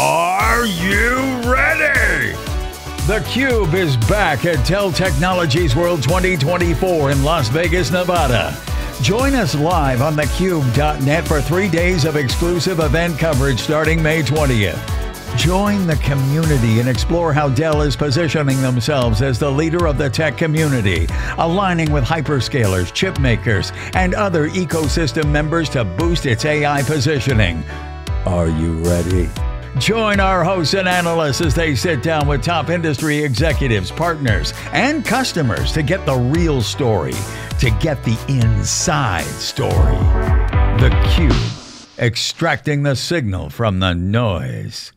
Are you ready? The Cube is back at Dell Technologies World 2024 in Las Vegas, Nevada. Join us live on thecube.net for three days of exclusive event coverage starting May 20th. Join the community and explore how Dell is positioning themselves as the leader of the tech community, aligning with hyperscalers, chip makers, and other ecosystem members to boost its AI positioning. Are you ready? Join our hosts and analysts as they sit down with top industry executives, partners, and customers to get the real story, to get the inside story. The Cube, extracting the signal from the noise.